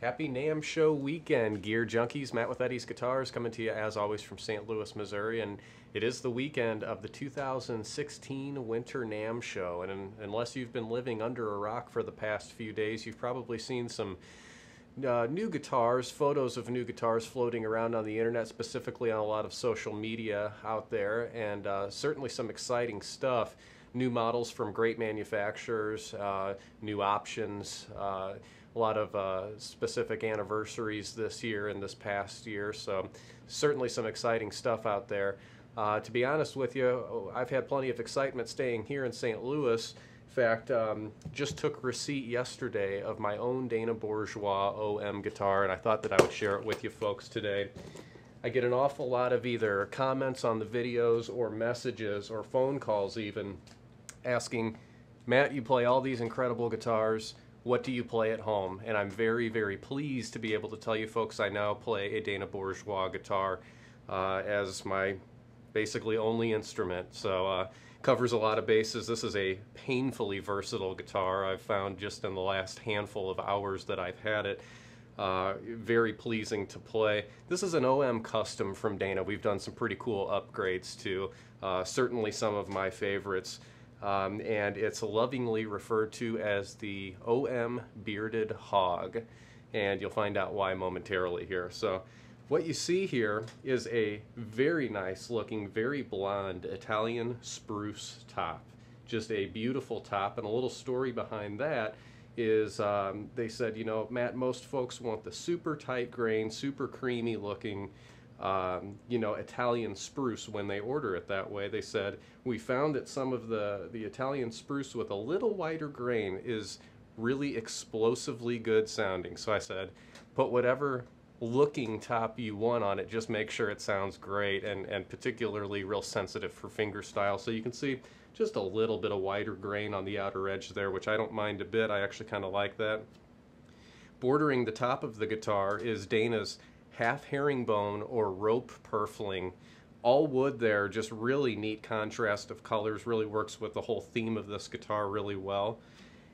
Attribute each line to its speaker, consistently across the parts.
Speaker 1: Happy NAMM Show weekend, Gear Junkies. Matt with Eddie's Guitars coming to you as always from St. Louis, Missouri. And it is the weekend of the 2016 Winter NAMM Show. And in, unless you've been living under a rock for the past few days, you've probably seen some uh, new guitars, photos of new guitars floating around on the internet, specifically on a lot of social media out there, and uh, certainly some exciting stuff. New models from great manufacturers, uh, new options. A lot of uh, specific anniversaries this year and this past year, so certainly some exciting stuff out there. Uh, to be honest with you, I've had plenty of excitement staying here in St. Louis. In fact, um, just took receipt yesterday of my own Dana Bourgeois OM guitar, and I thought that I would share it with you folks today. I get an awful lot of either comments on the videos or messages or phone calls even asking, Matt, you play all these incredible guitars what do you play at home? And I'm very, very pleased to be able to tell you folks I now play a Dana Bourgeois guitar uh, as my basically only instrument. So uh, covers a lot of bases. This is a painfully versatile guitar I've found just in the last handful of hours that I've had it. Uh, very pleasing to play. This is an OM custom from Dana. We've done some pretty cool upgrades to uh, certainly some of my favorites. Um, and it's lovingly referred to as the OM Bearded Hog, and you'll find out why momentarily here. So what you see here is a very nice looking, very blonde Italian spruce top. Just a beautiful top, and a little story behind that is um, they said, you know, Matt, most folks want the super tight grain, super creamy looking um, you know, Italian spruce when they order it that way. They said, we found that some of the, the Italian spruce with a little wider grain is really explosively good sounding. So I said, put whatever looking top you want on it, just make sure it sounds great and, and particularly real sensitive for finger style. So you can see just a little bit of wider grain on the outer edge there, which I don't mind a bit. I actually kind of like that. Bordering the top of the guitar is Dana's half herringbone or rope purfling. All wood there, just really neat contrast of colors, really works with the whole theme of this guitar really well.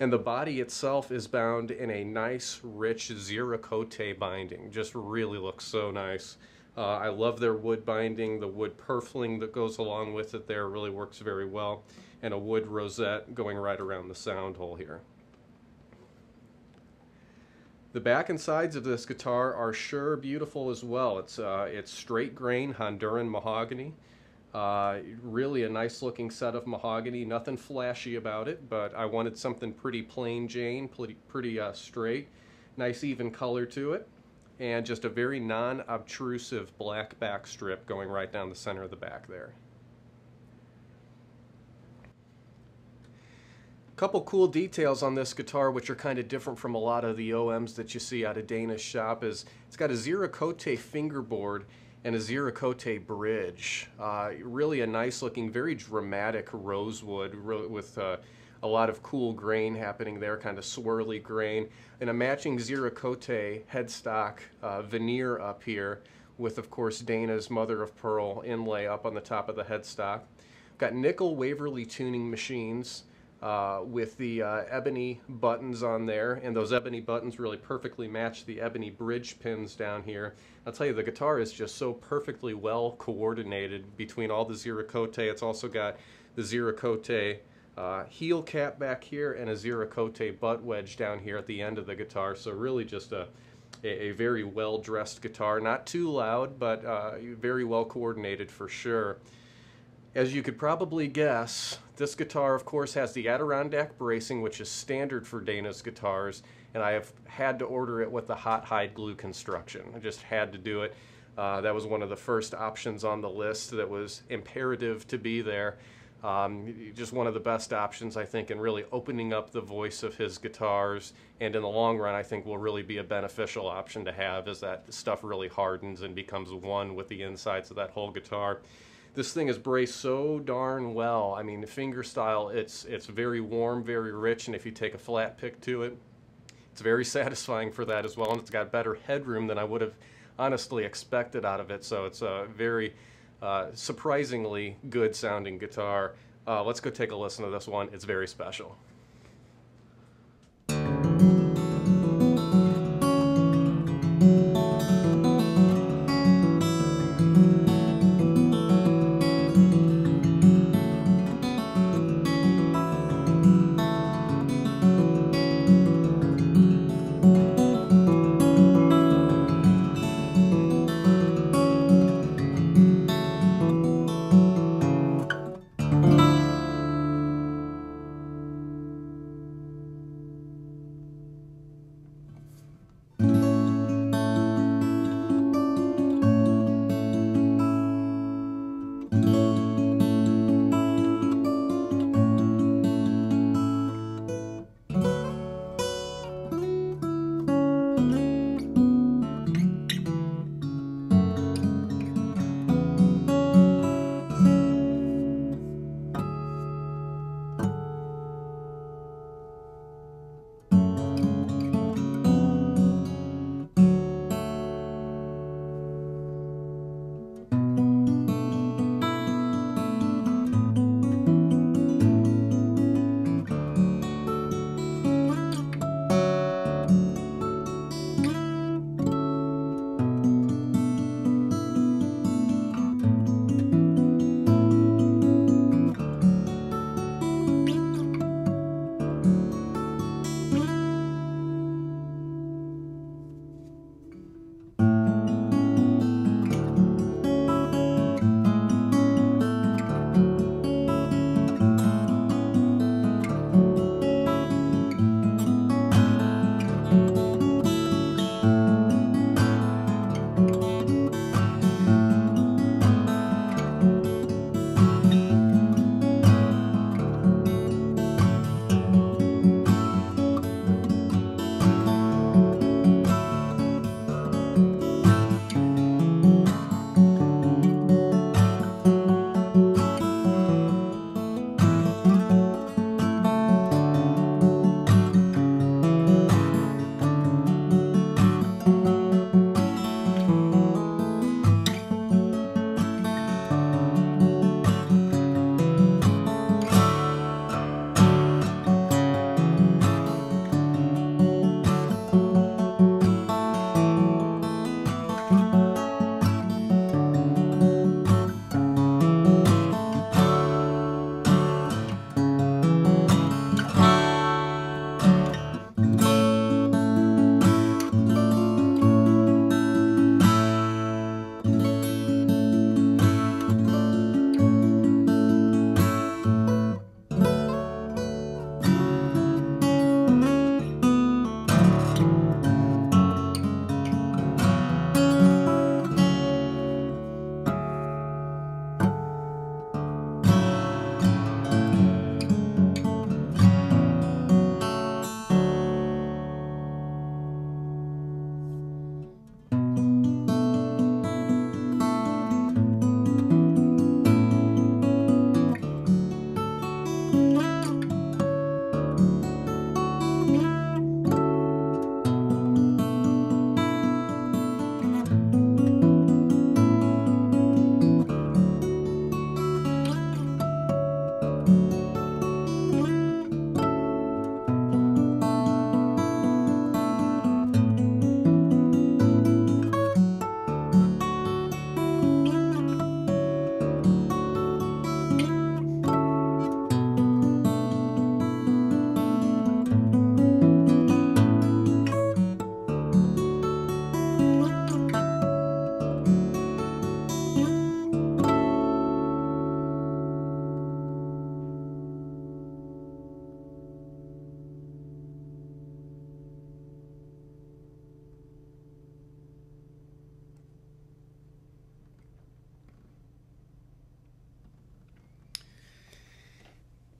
Speaker 1: And the body itself is bound in a nice, rich ziricote binding. Just really looks so nice. Uh, I love their wood binding. The wood purfling that goes along with it there really works very well. And a wood rosette going right around the sound hole here. The back and sides of this guitar are sure beautiful as well. It's, uh, it's straight grain Honduran mahogany. Uh, really a nice looking set of mahogany. Nothing flashy about it, but I wanted something pretty plain Jane, pretty, pretty uh, straight. Nice even color to it. And just a very non-obtrusive black back strip going right down the center of the back there. Couple cool details on this guitar which are kind of different from a lot of the OMs that you see out of Dana's shop is it's got a ziricote fingerboard and a ziricote bridge. Uh, really a nice looking, very dramatic rosewood with uh, a lot of cool grain happening there, kind of swirly grain, and a matching ziricote headstock uh, veneer up here with, of course, Dana's mother of pearl inlay up on the top of the headstock. Got nickel Waverly tuning machines uh, with the uh, ebony buttons on there, and those ebony buttons really perfectly match the ebony bridge pins down here. I'll tell you, the guitar is just so perfectly well coordinated between all the ziricote. It's also got the ziricote uh, heel cap back here and a ziricote butt wedge down here at the end of the guitar, so really just a, a, a very well-dressed guitar. Not too loud, but uh, very well coordinated for sure. As you could probably guess, this guitar, of course, has the Adirondack bracing, which is standard for Dana's guitars, and I have had to order it with the hot hide glue construction. I just had to do it. Uh, that was one of the first options on the list that was imperative to be there. Um, just one of the best options, I think, in really opening up the voice of his guitars, and in the long run, I think will really be a beneficial option to have as that stuff really hardens and becomes one with the insides of that whole guitar this thing is braced so darn well. I mean, the finger style, it's, it's very warm, very rich, and if you take a flat pick to it, it's very satisfying for that as well, and it's got better headroom than I would have honestly expected out of it, so it's a very uh, surprisingly good sounding guitar. Uh, let's go take a listen to this one. It's very special.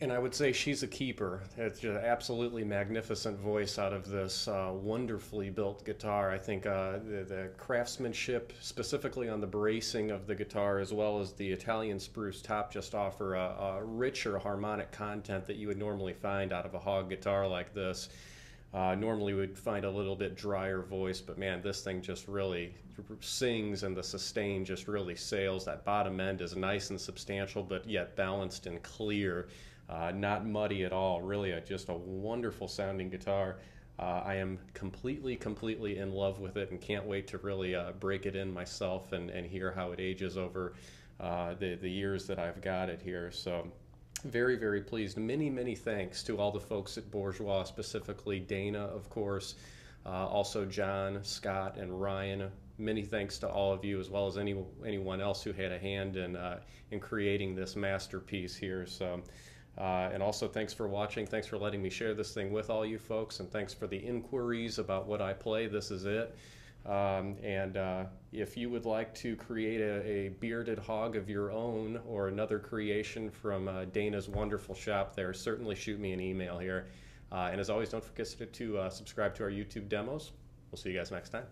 Speaker 1: And I would say she's a keeper. It's an absolutely magnificent voice out of this uh, wonderfully built guitar. I think uh, the, the, craftsmanship, specifically on the bracing of the guitar, as well as the Italian spruce top, just offer a, a richer harmonic content that you would normally find out of a hog guitar like this. Uh, normally we'd find a little bit drier voice, but man, this thing just really sings and the sustain just really sails. That bottom end is nice and substantial, but yet balanced and clear. Uh, not muddy at all. Really, a, just a wonderful sounding guitar. Uh, I am completely, completely in love with it and can't wait to really uh, break it in myself and, and hear how it ages over uh, the, the years that I've got it here. So, very, very pleased. Many, many thanks to all the folks at Bourgeois, specifically Dana, of course, uh, also John, Scott, and Ryan. Many thanks to all of you, as well as any, anyone else who had a hand in, uh, in creating this masterpiece here. So, uh, and also, thanks for watching. Thanks for letting me share this thing with all you folks. And thanks for the inquiries about what I play. This is it. Um, and uh, if you would like to create a, a, bearded hog of your own or another creation from uh, Dana's wonderful shop there, certainly shoot me an email here. Uh, and as always, don't forget to, uh, subscribe to our YouTube demos. We'll see you guys next time.